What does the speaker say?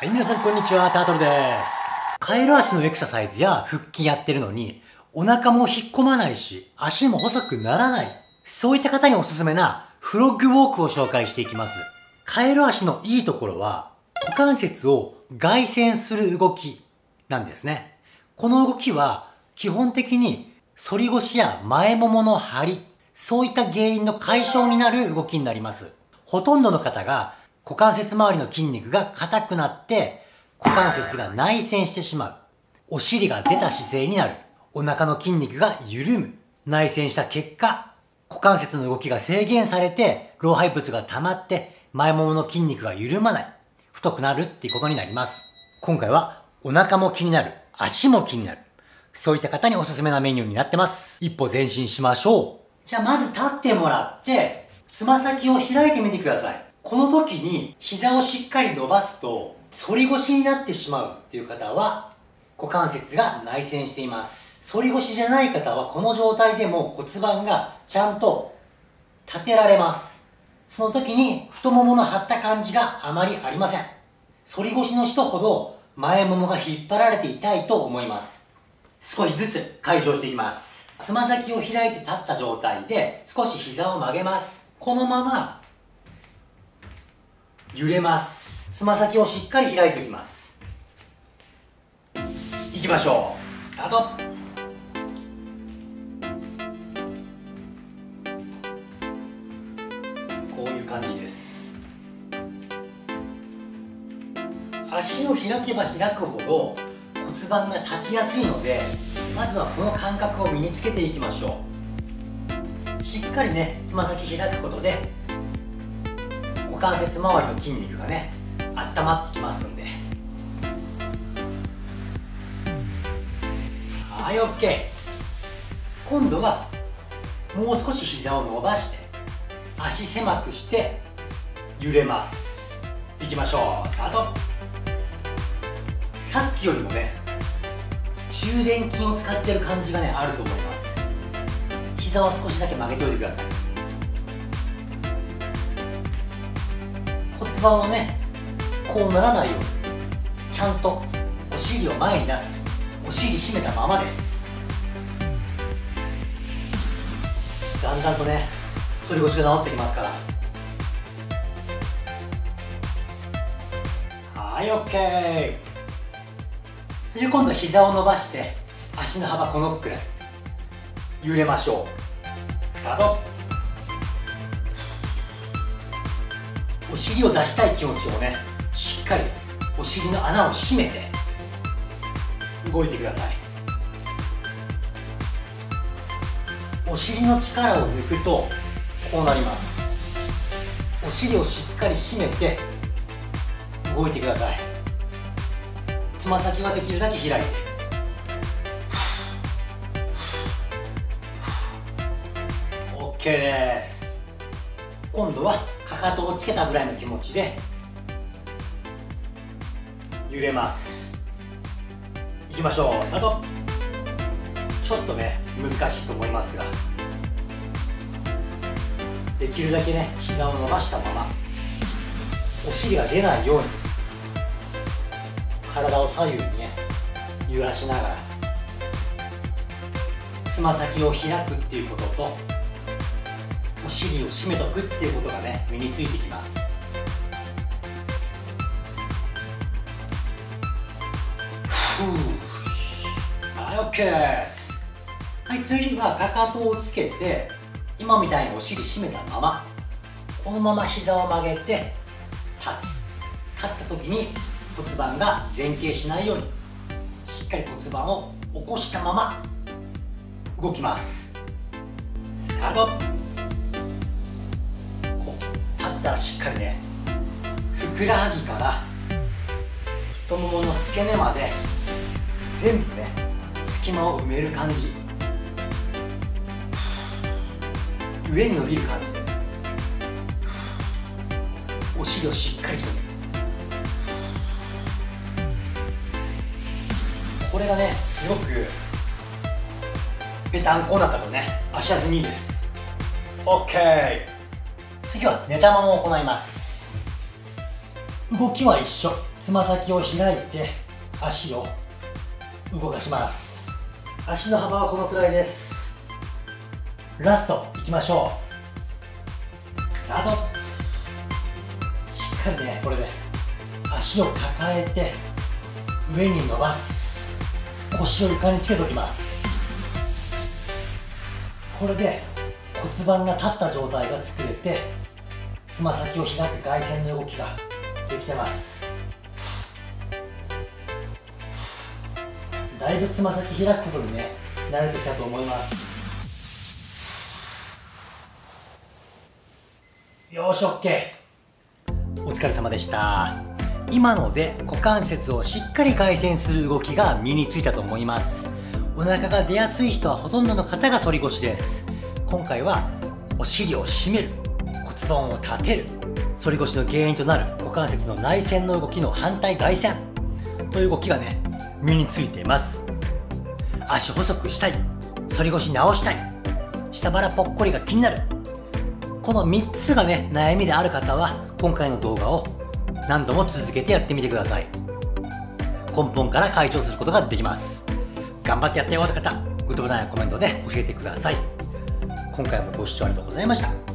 はい、皆さんこんにちは、タートルです。カエル足のエクササイズや腹筋やってるのに、お腹も引っ込まないし、足も細くならない。そういった方におすすめなフロッグウォークを紹介していきます。カエル足のいいところは、股関節を外旋する動きなんですね。この動きは基本的に反り腰や前ももの張り、そういった原因の解消になる動きになります。ほとんどの方が股関節周りの筋肉が硬くなって、股関節が内旋してしまう。お尻が出た姿勢になる。お腹の筋肉が緩む。内旋した結果、股関節の動きが制限されて、老廃物が溜まって、前ももの筋肉が緩まない。太くなるっていうことになります。今回は、お腹も気になる。足も気になる。そういった方におすすめなメニューになってます。一歩前進しましょう。じゃあまず立ってもらって、つま先を開いてみてください。この時に膝をしっかり伸ばすと反り腰になってしまうっていう方は股関節が内旋しています。反り腰じゃない方はこの状態でも骨盤がちゃんと立てられます。その時に太ももの張った感じがあまりありません。反り腰の人ほど前ももが引っ張られていたいと思います。少しずつ解消していきます。つま先を開いて立った状態で少し膝を曲げます。このまま揺れます。つま先をしっかり開いておきます。いきましょう。スタート。こういう感じです。足を開けば開くほど骨盤が立ちやすいのでまずはこの感覚を身につけていきましょう。しっかりねつま先開くことで股関節周りの筋肉がね温まってきますんで。はい OK 今度はもう少し膝を伸ばして足狭くして揺れます。いきましょう。スタート。さっきよりもね中殿筋を使ってる感じがねあると思います。膝を少しだけ曲げておいてください。骨盤をねこうならないようにちゃんとお尻を前に出す。お尻締めたままです。だんだんとね反り腰が治ってきますから。はい OK で今度膝を伸ばして足の幅このくらい。揺れましょう。スタート。お尻を出したい気持ちをねしっかりお尻の穴を閉めて動いてください。お尻の力を抜くとこうなります。お尻をしっかり締めて動いてください。つま先はできるだけ開いて。OK です。今度はかかとをつけたぐらいの気持ちで揺れます。いきましょう。スタート。ちょっとね難しいと思いますが。できるだけね膝を伸ばしたままお尻が出ないように体を左右にね揺らしながらつま先を開くっていうこととお尻を締めとくっていうことがね身についてきます。はい OK です。はい次はかかとをつけて今みたいにお尻締めたままこのまま膝を曲げて立つ。立った時に骨盤が前傾しないようにしっかり骨盤を起こしたまま動きます。スタート。ったらしっかりねふくらはぎから太ももの付け根まで全部ね隙間を埋める感じ。上に伸びる感じ。お尻をしっかり締めてこれがねすごくぺたんこな方とね足上げにいいです。OK 次は寝たまま行います。動きは一緒。つま先を開いて足を動かします。足の幅はこのくらいです。ラストいきましょう。スタート。しっかりねこれで足を抱えて上に伸ばす。腰を床につけておきます。これで骨盤が立った状態が作れてつま先を開く外旋の動きができてます。だいぶつま先開くことにね慣れてきたと思います。よし OK お疲れ様でした。今ので股関節をしっかり外旋する動きが身についたと思います。お腹が出やすい人はほとんどの方が反り腰です。今回はお尻を締める骨盤を立てる。反り腰の原因となる股関節の内旋の動きの反対外旋。という動きがね身についています。足細くしたい。反り腰直したい。下腹ぽっこりが気になる。この3つがね悩みである方は今回の動画を何度も続けてやってみてください。根本から解消することができます。頑張ってやったよって方グッドボタンやコメントで教えてください。今回もご視聴ありがとうございました。